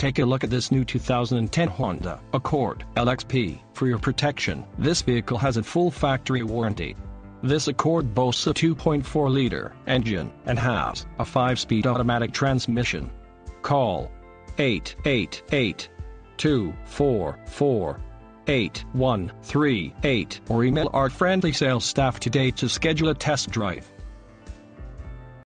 Take a look at this new 2010 Honda Accord LXP. For your protection, this vehicle has a full factory warranty. This Accord boasts a 2.4-liter engine and has a 5-speed automatic transmission. Call 888-244-8138 or email our friendly sales staff today to schedule a test drive.